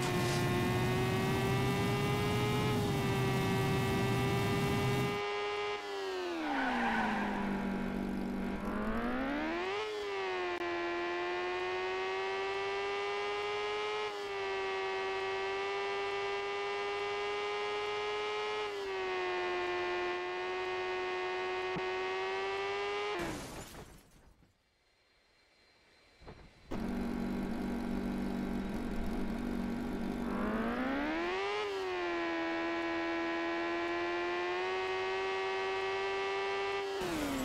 you you